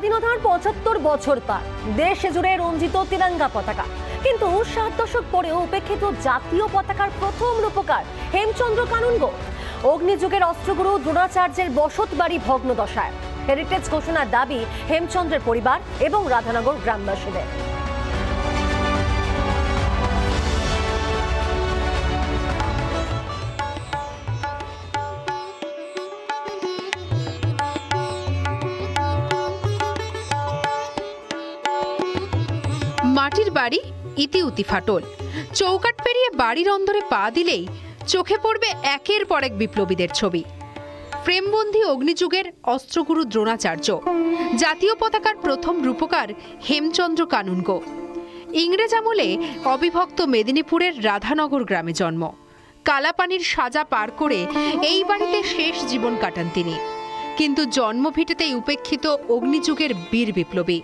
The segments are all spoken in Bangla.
স্বাধীনতার পঁচাত্তর বছর পার। দেশ জুড়ে রঞ্জিত তিরঙ্গা পতাকা। কিন্তু সাত দশক পরেও উপেক্ষিত জাতীয় পতাকার প্রথম রূপকার হেমচন্দ্র কানুনগো অগ্নিযুগের অস্ত্রগুরু দ্রোণাচার্যের বসত বাড়ি ভগ্ন দশায় হেরিটেজ ঘোষণার দাবি হেমচন্দ্রের পরিবার এবং রাধানগর গ্রামবাসীদের। মাটির বাড়ি ইতিউতি ফাটল। চৌকাট পেরিয়ে বাড়ির অন্দরে পা দিলেই চোখে পড়বে একের পর এক বিপ্লবীদের ছবি। ফ্রেমবন্দি অগ্নিযুগের অস্ত্রগুরু দ্রোণাচার্য, জাতীয় পতাকার প্রথম রূপকার হেমচন্দ্র কানুনগো। ইংরেজ আমলে অবিভক্ত মেদিনীপুরের রাধানগর গ্রামে জন্ম। কালাপানির সাজা পার করে এই বাড়িতে শেষ জীবন কাটান তিনি। কিন্তু জন্মভিটেতেই উপেক্ষিত অগ্নিযুগের বীর বিপ্লবী।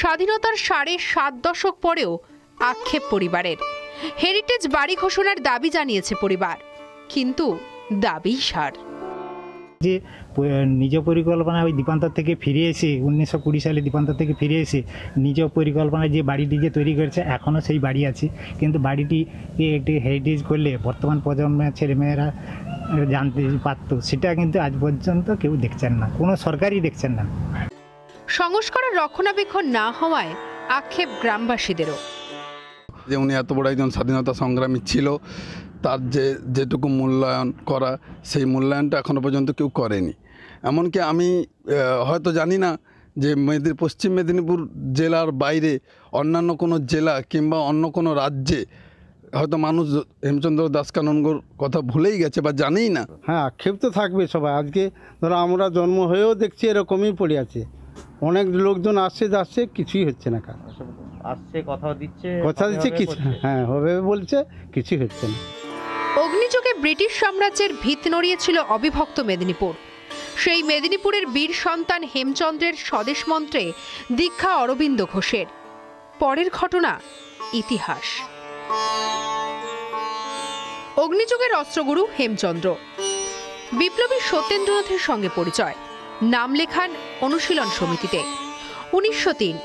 স্বাধীনতার সাড়ে সাত দশক পরেও আক্ষেপ পরিবারের। হেরিটেজ বাড়ি ঘোষণার দাবি জানিয়েছে পরিবার, কিন্তু দাবি সার। যে নিজ পরিকল্পনা ওই দীপান্তর থেকে ফিরে এসে, উনিশশো কুড়ি সালে দীপান্তর থেকে ফিরে এসে নিজ পরিকল্পনায় যে বাড়িটি যে তৈরি করেছে, এখনও সেই বাড়ি আছে। কিন্তু বাড়িটি একটি হেরিটেজ করলে বর্তমান প্রজন্মের ছেলেমেয়েরা জানতে পারতো। সেটা কিন্তু আজ পর্যন্ত কেউ দেখছেন না, কোনো সরকারই দেখছেন না। সংস্কারের রক্ষণাবেক্ষণ না হওয়ায় আক্ষেপ গ্রামবাসীদেরও। যে উনি এত বড় একজন স্বাধীনতা সংগ্রামী ছিল তার যে যেটুকু মূল্যায়ন করা সেই মূল্যায়নটা এখনও পর্যন্ত কেউ করেনি। এমনকি আমি হয়তো জানি না যে মেদিনী পশ্চিম মেদিনীপুর জেলার বাইরে অন্যান্য কোনো জেলা কিংবা অন্য কোনো রাজ্যে হয়তো মানুষ হেমচন্দ্র দাস কাননগর কথা ভুলেই গেছে বা জানেই না। হ্যাঁ আক্ষেপ তো থাকবে সবাই। আজকে ধরো আমরা জন্ম হয়েও দেখছি এরকমই পড়ে আছে। অনেক লোকজন আসছে যাচ্ছে কিছুই হচ্ছে না কাজ আসছে কথা দিচ্ছে কথা হবে দিচ্ছে কিছু হ্যাঁ হবে বলছে কিছুই হচ্ছে না। অগ্নিযুগে ব্রিটিশ সাম্রাজ্যের ভিত নড়িয়েছিল অবিভক্ত মেদিনীপুর। সেই মেদিনীপুরের বীর সন্তান হেমচন্দ্রের স্বদেশ মন্ত্রে দীক্ষা অরবিন্দ ঘোষের। পরের ঘটনা ইতিহাস। অগ্নিযুগের অস্ত্রগুরু হেমচন্দ্র। বিপ্লবী সত্যেন্দ্রনাথের সঙ্গে পরিচয়। নাম লেখান অনুশীলন সমিতিতে। উনিশশো তিন,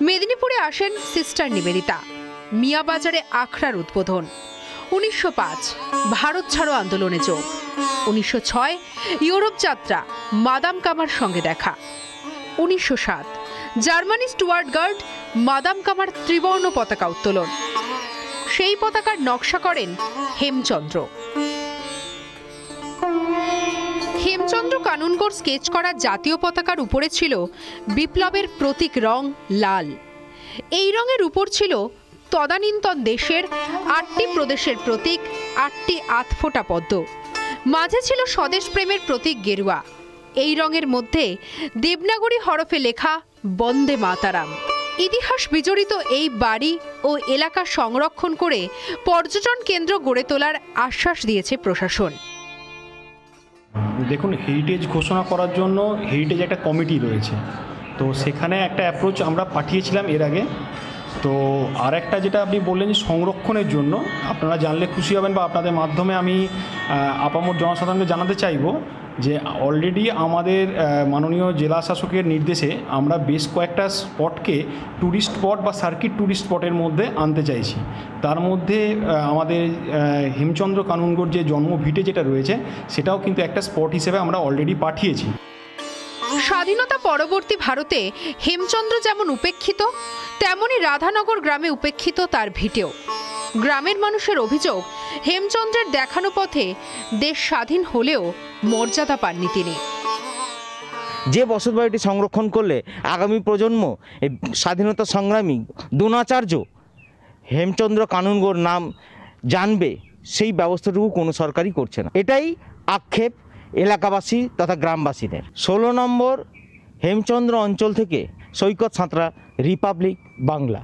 মেদিনীপুরে আসেন সিস্টার নিবেদিতা, মিয়াবাজারে আখড়ার উদ্বোধন। উনিশশো পাঁচ, ভারত ছাড়ো আন্দোলনে যোগ। উনিশশো ছয়, ইউরোপ যাত্রা, মাদাম কামার সঙ্গে দেখা। উনিশশো সাত, জার্মানি স্টুয়ার্ট গার্ড মাদাম কামার ত্রিবর্ণ পতাকা উত্তোলন। সেই পতাকার নকশা করেন হেমচন্দ্র। হেমচন্দ্র কানুনগর স্কেচ করা জাতীয় পতাকার উপরে ছিল বিপ্লবের প্রতীক রং লাল। এই রঙের উপর ছিল তদানীন্তন দেশের আটটি প্রদেশের প্রতীক, আটটি আতফোটা পদ্ম। মাঝে ছিল স্বদেশ প্রেমের প্রতীক গেরুয়া। এই রঙের মধ্যে দেবনাগরী হরফে লেখা বন্দে মাতারাম। ইতিহাস বিজড়িত এই বাড়ি ও এলাকা সংরক্ষণ করে পর্যটন কেন্দ্র গড়ে তোলার আশ্বাস দিয়েছে প্রশাসন। দেখুন হেরিটেজ ঘোষণা করার জন্য হেরিটেজ একটা কমিটি রয়েছে। তো সেখানে একটা অ্যাপ্রোচ আমরা পাঠিয়েছিলাম এর আগে। তো আর একটা যেটা আপনি বললেন সংরক্ষণের জন্য, আপনারা জানলে খুশি হবেন বা আপনাদের মাধ্যমে আমি আপামর জনসাধারণকে জানাতে চাইব যে অলরেডি আমাদের মাননীয় জেলা শাসকের নির্দেশে আমরা বেশ কয়েকটা স্পটকে ট্যুরিস্ট স্পট বা সার্কিট ট্যুরিস্ট স্পটের মধ্যে আনতে চাইছি। তার মধ্যে আমাদের হেমচন্দ্র কানুনগর যে জন্মভিটে যেটা রয়েছে, সেটাও কিন্তু একটা স্পট হিসেবে আমরা অলরেডি পাঠিয়েছি। স্বাধীনতা পরবর্তী ভারতে হেমচন্দ্র যেমন উপেক্ষিত, তেমনি রাধানগর গ্রামে উপেক্ষিত তার ভিটেও। গ্রামের মানুষের অভিযোগ, হেমচন্দ্রের দেখানো পথে দেশ স্বাধীন হলেও মর্যাদা পাননি তিনি। যে বসতবাড়িটি সংরক্ষণ করলে আগামী প্রজন্ম স্বাধীনতা সংগ্রামী দ্রোণাচার্য হেমচন্দ্র কানুনগোর নাম জানবে, সেই ব্যবস্থাটুকু কোনো সরকারই করছে না। এটাই আক্ষেপ এলাকাবাসী তথা গ্রামবাসীদের। ষোলো নম্বর হেমচন্দ্র অঞ্চল থেকে সৈকত সাঁতরা, রিপাবলিক বাংলা।